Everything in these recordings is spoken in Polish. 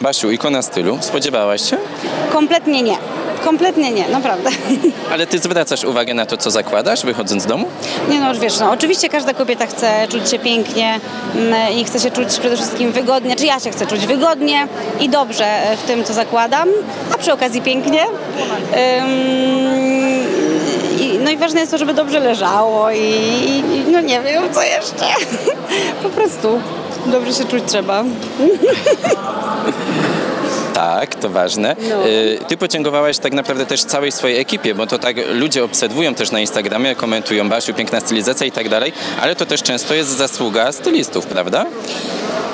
Basiu, ikona stylu. Spodziewałaś się? Kompletnie nie. Kompletnie nie, naprawdę. Ale ty zwracasz uwagę na to, co zakładasz, wychodząc z domu? Nie no, wiesz, no, oczywiście każda kobieta chce czuć się pięknie mm, i chce się czuć przede wszystkim wygodnie, czy ja się chcę czuć wygodnie i dobrze e, w tym, co zakładam, a przy okazji pięknie. No i ważne jest to, żeby dobrze leżało i, i no nie wiem, co jeszcze. Po prostu dobrze się czuć trzeba. Tak, to ważne. No. Y, Ty podziękowałaś tak naprawdę też całej swojej ekipie, bo to tak ludzie obserwują też na Instagramie, komentują Basiu, piękna stylizacja i tak dalej, ale to też często jest zasługa stylistów, prawda?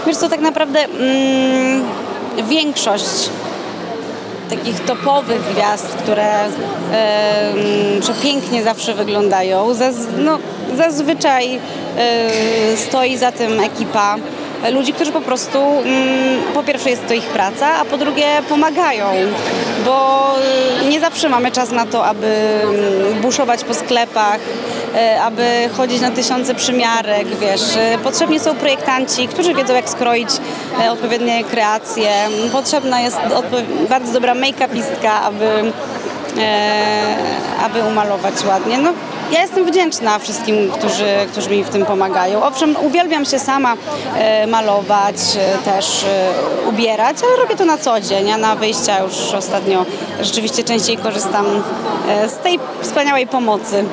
Wiesz co, tak naprawdę mm, większość takich topowych gwiazd, które em, przepięknie zawsze wyglądają, zaz, no, zazwyczaj e, stoi za tym ekipa ludzi, którzy po prostu mm, po pierwsze jest to ich praca, a po drugie pomagają, bo y, nie zawsze mamy czas na to, aby mm, buszować po sklepach, e, aby chodzić na tysiące przymiarek, wiesz. E, Potrzebni są projektanci, którzy wiedzą jak skroić odpowiednie kreacje. Potrzebna jest bardzo dobra make-upistka, aby, aby umalować ładnie. No, ja jestem wdzięczna wszystkim, którzy, którzy mi w tym pomagają. Owszem, uwielbiam się sama e, malować, e, też e, ubierać, ale robię to na co dzień. Ja na wyjścia już ostatnio rzeczywiście częściej korzystam z tej wspaniałej pomocy.